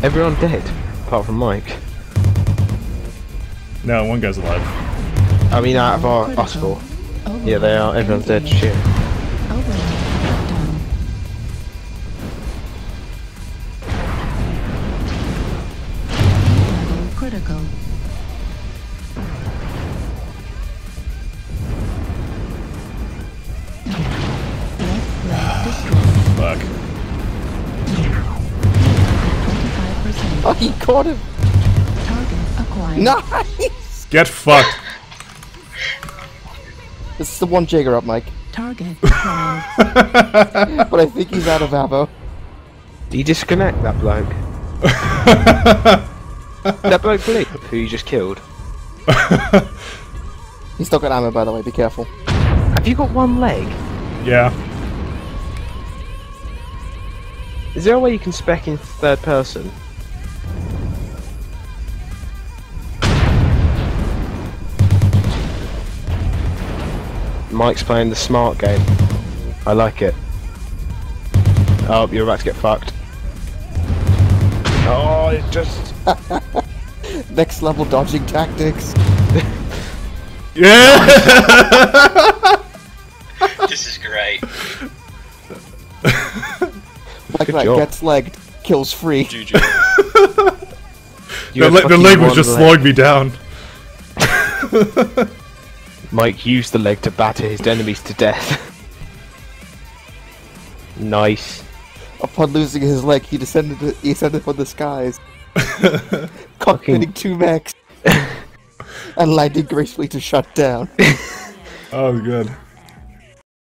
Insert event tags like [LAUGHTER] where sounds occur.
Everyone dead, apart from Mike. No, one guy's alive. I mean, out of our us four. Yeah, they are. Everyone's dead. Shit. Critical. Left leg destroyed. Fuck. Oh, [LAUGHS] he caught him. Target acquired. Nice. Get fucked. [LAUGHS] This is the one Jager up, Mike. Target acquired. [LAUGHS] But I think he's out of ammo. Do you disconnect that bloke? that bloke Philippe, who you just killed. He's still got ammo, by the way. Be careful. Have you got one leg? Yeah. Is there a way you can spec in third person? Mike's playing the smart game. I like it. Oh, you're about to get fucked. Oh, it just. [LAUGHS] Next level dodging tactics. [LAUGHS] Yeah. [LAUGHS] This is great. Like Good that job. gets legged, kills free. GG. The, le- the leg was just leg. slowing me down. Mike used the leg to batter his enemies to death. [LAUGHS] nice. Upon losing his leg, he descended. He ascended from the skies, [LAUGHS] cockpitting two mechs, [LAUGHS] and landing gracefully to shut down. Oh, good.